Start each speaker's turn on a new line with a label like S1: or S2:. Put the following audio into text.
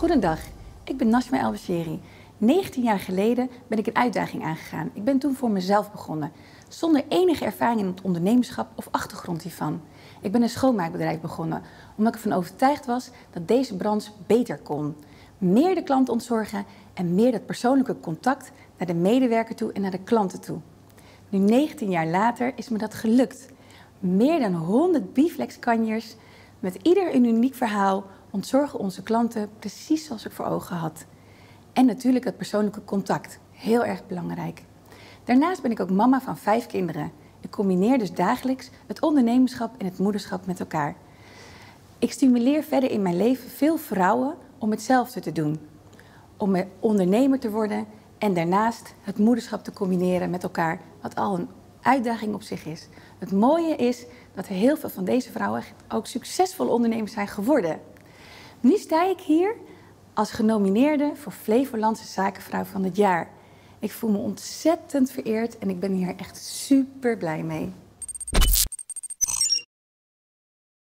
S1: Goedendag, ik ben Nashma El 19 jaar geleden ben ik een uitdaging aangegaan. Ik ben toen voor mezelf begonnen, zonder enige ervaring in het ondernemerschap of achtergrond hiervan. Ik ben een schoonmaakbedrijf begonnen, omdat ik ervan overtuigd was dat deze branche beter kon. Meer de klant ontzorgen en meer dat persoonlijke contact naar de medewerker toe en naar de klanten toe. Nu 19 jaar later is me dat gelukt. Meer dan 100 biflexkanjers met ieder een uniek verhaal ontzorgen onze klanten precies zoals ik voor ogen had. En natuurlijk het persoonlijke contact, heel erg belangrijk. Daarnaast ben ik ook mama van vijf kinderen. Ik combineer dus dagelijks het ondernemerschap en het moederschap met elkaar. Ik stimuleer verder in mijn leven veel vrouwen om hetzelfde te doen. Om ondernemer te worden en daarnaast het moederschap te combineren met elkaar, wat al een uitdaging op zich is. Het mooie is dat heel veel van deze vrouwen ook succesvol ondernemers zijn geworden. Nu sta ik hier als genomineerde voor Flevolandse Zakenvrouw van het jaar. Ik voel me ontzettend vereerd en ik ben hier echt super blij mee.